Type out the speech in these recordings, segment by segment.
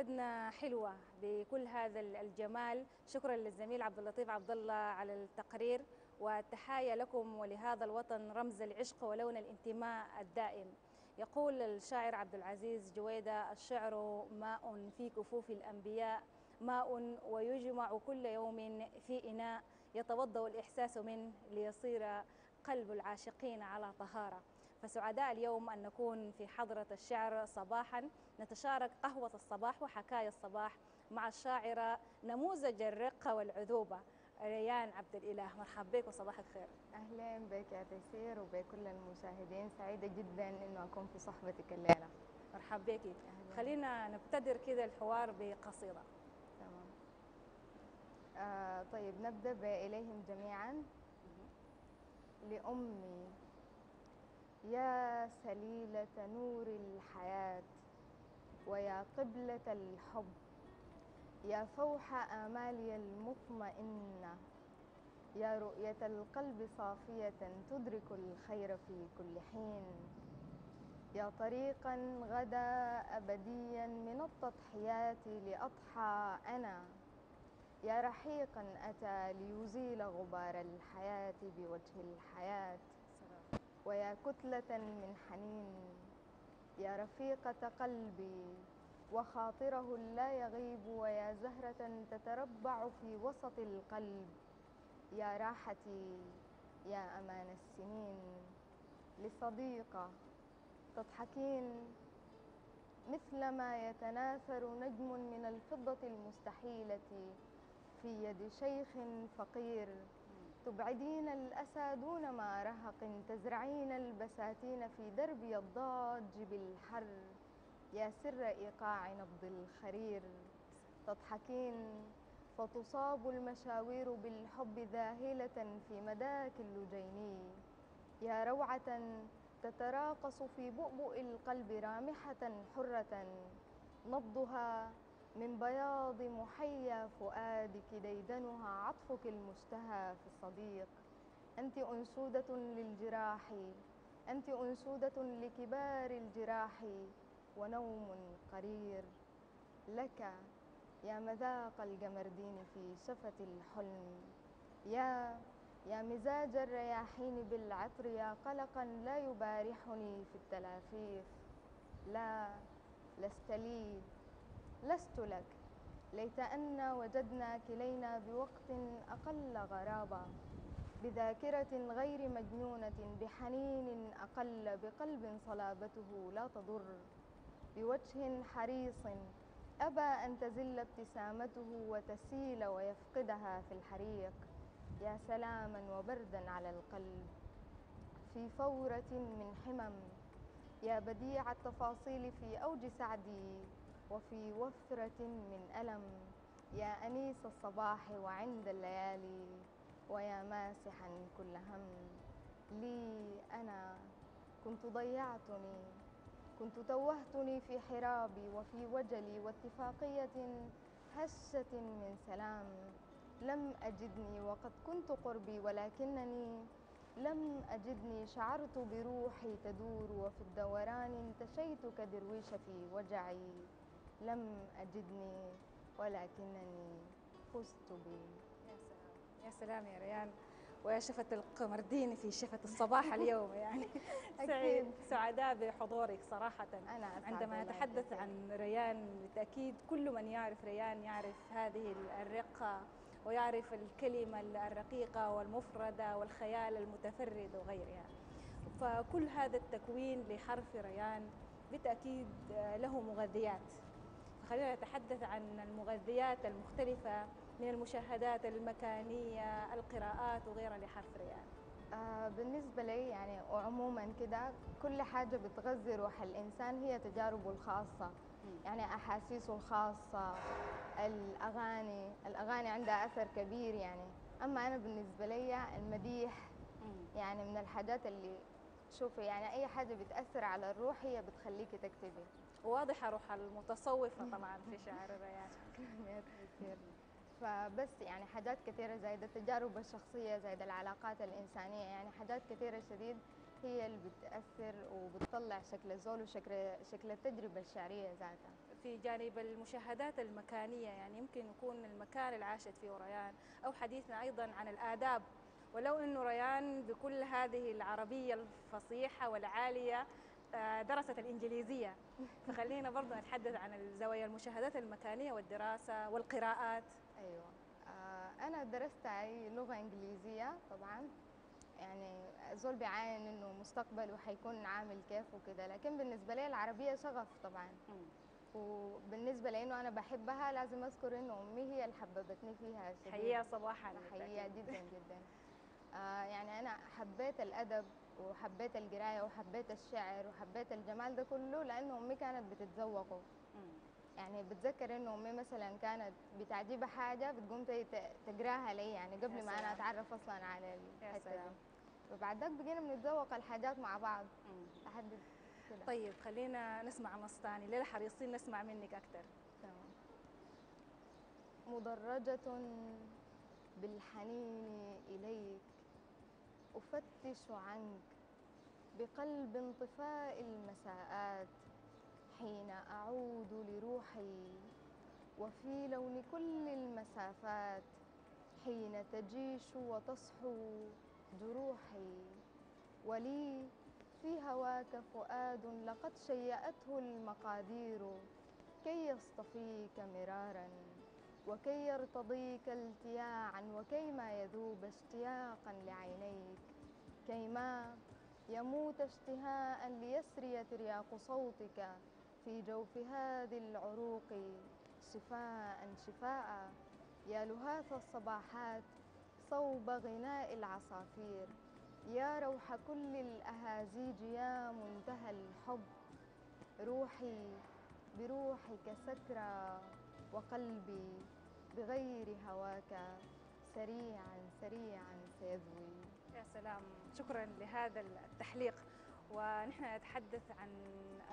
بلدنا حلوة بكل هذا الجمال. شكرا للزميل عبد اللطيف عبد الله على التقرير والتحايا لكم ولهذا الوطن رمز العشق ولون الانتماء الدائم. يقول الشاعر عبد العزيز جويدة الشعر ماء في كفوف الأنبياء ماء ويجمع كل يوم في إناء يتوضأ الإحساس منه ليصير قلب العاشقين على طهارة. فسعداء اليوم أن نكون في حضرة الشعر صباحا. نتشارك قهوة الصباح وحكاية الصباح مع الشاعرة نموذج الرقة والعذوبة ريان عبد الإله. مرحبا بك وصباحك خير. أهلا بك يا تيسير وبكل المشاهدين. سعيدة جدا إنه أكون في صحبتك الليلة. مرحبا بك. خلينا نبتدر كده الحوار بقصيدة. تمام. آه طيب نبدأ بإليهم جميعا. لأمي يا سليلة نور الحياة ويا قبلة الحب يا فوح آمالي المطمئنة يا رؤية القلب صافية تدرك الخير في كل حين يا طريقا غدا ابديا من التضحيات لأضحى أنا يا رحيقا أتى ليزيل غبار الحياة بوجه الحياة. ويا كتلة من حنين. يا رفيقة قلبي وخاطره لا يغيب ويا زهرة تتربع في وسط القلب. يا راحتي يا أمان السنين. لصديقة تضحكين مثلما يتناثر نجم من الفضة المستحيلة في يد شيخ فقير. تبعدين الأسى دون ما رهق تزرعين البساتين في دربي الضاج بالحر. يا سر إيقاع نبض الخرير تضحكين فتصاب المشاوير بالحب ذاهلة في مداك اللجيني يا روعة تتراقص في بؤبؤ القلب رامحة حرة نبضها من بياض محيا فؤادك ديدنها عطفك المشتهى في الصديق. أنت أنشودة للجراح أنت أنشودة لكبار الجراح ونوم قرير لك يا مذاق القمردين في شفة الحلم. يا يا مزاج الرياحين بالعطر يا قلقا لا يبارحني في التلافيف. لا لست لي لست لك. ليت أن وجدنا كلينا بوقت أقل غرابة بذاكرة غير مجنونة بحنين أقل بقلب صلابته لا تضر بوجه حريص أبى أن تزل ابتسامته وتسيل ويفقدها في الحريق. يا سلاما وبردا على القلب في فورة من حمم. يا بديع التفاصيل في أوج سعدي وفي وفرة من ألم يا أنيس الصباح وعند الليالي ويا ماسحا كل هم. لي أنا كنت ضيعتني كنت توهتني في حرابي وفي وجلي واتفاقية هشة من سلام. لم أجدني وقد كنت قربي ولكنني لم أجدني. شعرت بروحي تدور وفي الدوران انتشيت كدرويش في وجعي. لم أجدني ولكنني فزت بي يا سلام. يا سلام يا ريان. ويا شفة القمردين في شفة الصباح اليوم يعني. سعيد سعداء بحضورك صراحة. أنا عندما نتحدث. عن ريان بالتأكيد كل من يعرف ريان يعرف هذه الرقة ويعرف الكلمة الرقيقة والمفردة والخيال المتفرد وغيرها. فكل هذا التكوين لحرف ريان بالتأكيد له مغذيات. خلينا نتحدث عن المغذيات المختلفة من المشاهدات المكانية القراءات وغيرها لحرف ريان آه بالنسبة لي يعني وعموما كده كل حاجة بتغذي روح الإنسان هي تجاربه الخاصة. يعني أحاسيسه الخاصة الأغاني الأغاني عندها أثر كبير يعني. أما أنا بالنسبة لي المديح يعني من الحاجات اللي شوفي يعني أي حاجة بتأثر على الروح هي بتخليكي تكتبي. واضحة روح المتصوفة طبعا في شعر ريان كلمات كثير. فبس يعني حاجات كثيرة زي ده التجارب الشخصية زي ده العلاقات الإنسانية يعني حاجات كثيرة شديد هي اللي بتأثر وبتطلع شكل الزول وشكل شكل التجربة الشعرية ذاتها. في جانب المشاهدات المكانية يعني يمكن يكون المكان اللي عاشت فيه ريان أو حديثنا أيضا عن الآداب. ولو أنه ريان بكل هذه العربية الفصيحة والعالية آه، درست الإنجليزية. فخلينا برضو نتحدث عن الزوايا المشاهدات المكانية والدراسة والقراءات. أيوه. آه أنا درست أي لغة إنجليزية طبعا. يعني زول بيعاين إنه مستقبله حيكون عامل كيف وكده. لكن بالنسبة لي العربية شغف طبعا. وبالنسبة لإنه أنا بحبها لازم أذكر إنه أمي هي اللي حببتني فيها. حقيقة صباحا. حقيقة جدا جدا. آه يعني أنا حبيت الأدب وحبيت القراية وحبيت الشعر وحبيت الجمال ده كله لأنه أمي كانت بتتذوقه. يعني بتذكر إنه أمي مثلا كانت بتعجبها حاجة بتقوم تقراها لي يعني قبل ما أنا سلام. أتعرف أصلا على سلام. دي وبعد ذاك بقينا بنتذوق الحاجات مع بعض. لحد كده طيب خلينا نسمع نص ثاني ليه حريصين نسمع منك أكثر تمام. مدرجة بالحنين إليك أفتش عنك بقلب انطفاء المساءات حين أعود لروحي وفي لون كل المسافات حين تجيش وتصحو جروحي ولي في هواك فؤاد لقد شيأته المقادير كي يصطفيك مرارا. وكي يرتضيك التياعا وكيما يذوب اشتياقا لعينيك كيما يموت اشتهاء ليسري ترياق صوتك في جوف هذه العروق شفاء شفاء يا لهاث الصباحات صوب غناء العصافير يا روح كل الأهازيج يا منتهى الحب. روحي بروحك سكرى وقلبي بغير هواك. سريعا سريعا سيذوي يا سلام. شكرا لهذا التحليق. ونحن نتحدث عن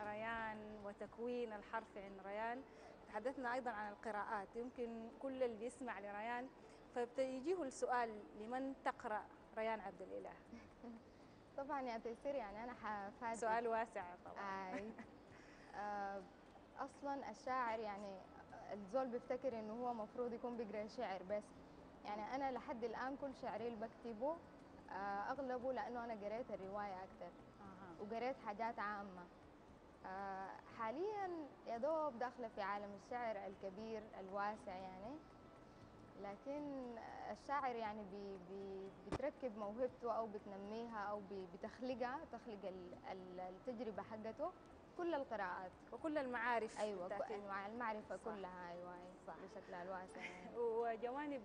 ريان وتكوين الحرف عن ريان. تحدثنا أيضا عن القراءات. يمكن كل اللي بيسمع لريان فيجيه السؤال لمن تقرأ ريان عبد الإله؟ طبعا يا تيسير يعني أنا حفاجئ سؤال واسع طبعا. آه، أصلا الشاعر يعني الزول بيفتكر إنه هو مفروض يكون بيقرأ شعر بس. يعني أنا لحد الآن كل شعري اللي بكتبه آه، أغلبه لأنه أنا قريت الرواية أكثر أها. وقريت حاجات عامة. آه، حاليا يا دوب داخلة في عالم الشعر الكبير الواسع يعني. لكن الشاعر يعني بي بي بتركب موهبته أو بتنميها أو بتخلقها تخلق ال- ال- التجربة حقته. كل القراءات وكل المعارف أيوه. انواع المعرفة صح. كلها أيوه أيوة، صح. بشكلها الواسع يعني. وجوانب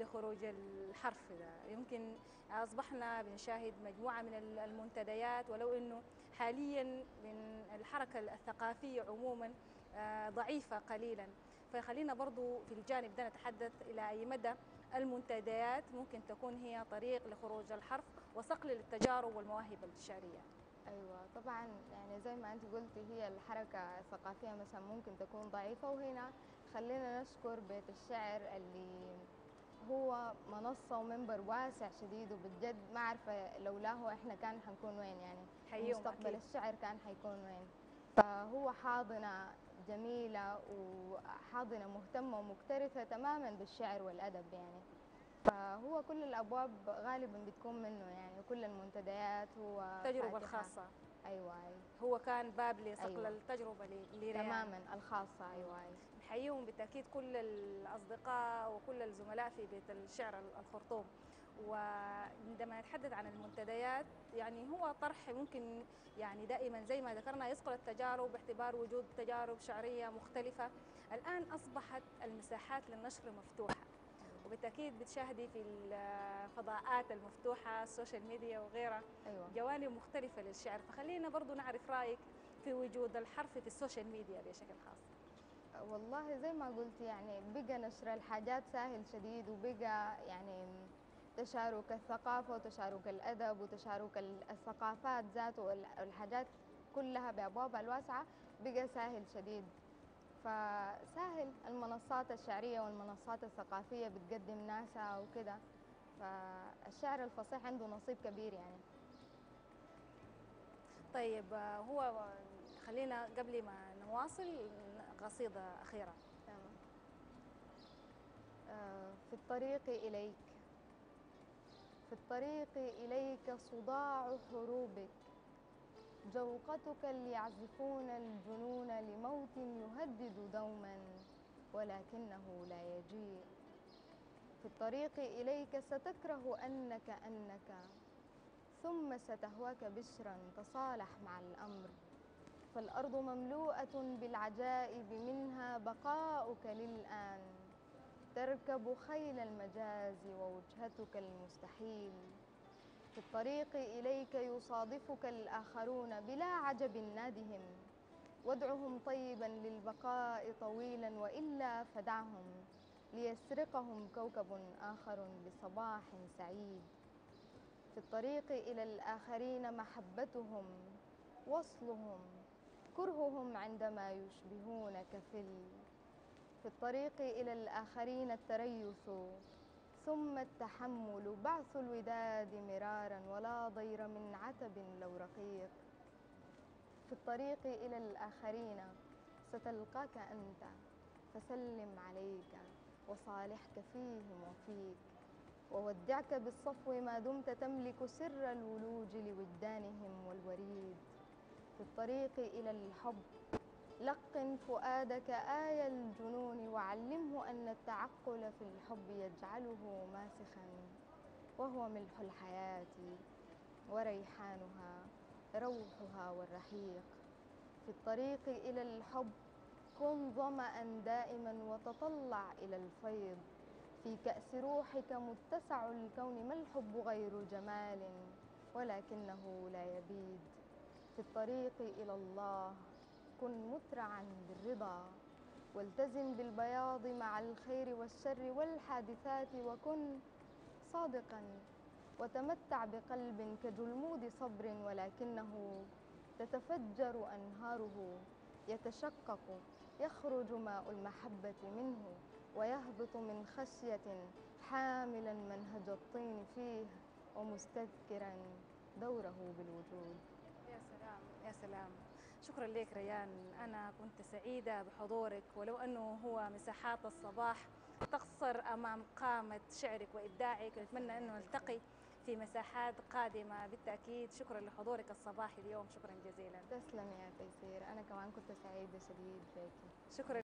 لخروج الحرف ده يمكن أصبحنا بنشاهد مجموعة من ال- المنتديات ولو أنه حاليا من الحركة الثقافية عموما آه، ضعيفة قليلا فخلينا برضو في الجانب ده نتحدث إلى أي مدى المنتديات ممكن تكون هي طريق لخروج الحرف وصقل للتجارب والمواهب الشعرية أيوه طبعا يعني زي ما انت قلتي هي الحركة الثقافية مثلا ممكن تكون ضعيفة وهنا خلينا نشكر بيت الشعر اللي هو منصة ومنبر واسع شديد وبجد ما عارفة لولاه إحنا كان حنكون وين يعني مستقبل أكيد. الشعر كان حيكون وين فهو حاضنة جميلة وحاضنة مهتمة ومكترثة تماما بالشعر والأدب يعني فهو كل الأبواب غالبا بتكون منه يعني كل المنتديات هو التجربة فاتحة. الخاصة. أيوة أيوة. هو كان باب لصقل أيوة. التجربة ل- لريان. تماما الخاصة أيوة أيوة. نحييهم بالتأكيد كل الأصدقاء وكل الزملاء في بيت الشعر الخرطوم. وعندما نتحدث عن المنتديات يعني هو طرح ممكن يعني دائما زي ما ذكرنا يصقل التجارب باعتبار وجود تجارب شعرية مختلفة. الآن أصبحت المساحات للنشر مفتوحة. وبالتأكيد بتشاهدي في الفضاءات المفتوحة السوشيال ميديا وغيرها. أيوة. جوانب مختلفة للشعر. فخلينا برضو نعرف رأيك في وجود الحرف في السوشيال ميديا بشكل خاص. والله زي ما قلت يعني بقى نشر الحاجات سهل شديد وبقى يعني تشارك الثقافة وتشارك الأدب وتشارك ال- الثقافات ذاته وال- والحاجات كلها بأبوابها الواسعة بقى سهل شديد. فسهل المنصات الشعرية والمنصات الثقافية بتقدم ناسها وكده. فالشعر الفصيح عنده نصيب كبير يعني. طيب هو خلينا قبل ما نواصل قصيدة أخيرة. تمام. آه، في الطريق إليك. في الطريق إليك صداع حروبك. جوقتك ليعزفون الجنون لموت يهدد دوما ولكنه لا يجيء. في الطريق إليك ستكره أنك أنك ثم ستهواك بشرا تصالح مع الأمر. فالأرض مملوءة بالعجائب منها بقاؤك للآن. تركب خيل المجاز ووجهتك المستحيل. في الطريق إليك يصادفك الآخرون بلا عجب نادهم. وادعهم طيبا للبقاء طويلا وإلا فدعهم ليسرقهم كوكب آخر بصباح سعيد. في الطريق إلى الآخرين محبتهم وصلهم كرههم عندما يشبهونك في في الطريق إلى الآخرين التريث ثم التحمل. بعث الوداد مرارا ولا ضير من عتب لو رقيق. في الطريق إلى الآخرين ستلقاك أنت. فسلم عليك وصالحك فيهم وفيك. وودعك بالصفو ما دمت تملك سر الولوج لوجدانهم والوريد. في الطريق إلى الحب لقن فؤادك آي الجنون وعلمه أن التعقل في الحب يجعله ماسخا وهو ملح الحياة وريحانها روحها والرحيق. في الطريق إلى الحب كن ظمأ دائما وتطلع إلى الفيض. في كأس روحك متسع الكون ما الحب غير جمال ولكنه لا يبيد. في الطريق إلى الله كن مسرعا بالرضا والتزم بالبياض مع الخير والشر والحادثات وكن صادقا وتمتع بقلب كجلمود صبر ولكنه تتفجر أنهاره يتشقق يخرج ماء المحبة منه ويهبط من خشية حاملا منهج الطين فيه ومستذكرا دوره بالوجود. يا سلام. يا سلام. شكرا لك ريان. أنا كنت سعيدة بحضورك ولو أنه هو مساحات الصباح تقصر أمام قامة شعرك وإبداعك نتمنى أنه نلتقي في مساحات قادمة. بالتأكيد شكرا لحضورك الصباحي اليوم. شكرا جزيلا. تسلم يا تيسير. أنا كمان كنت سعيدة شديد بك شكرا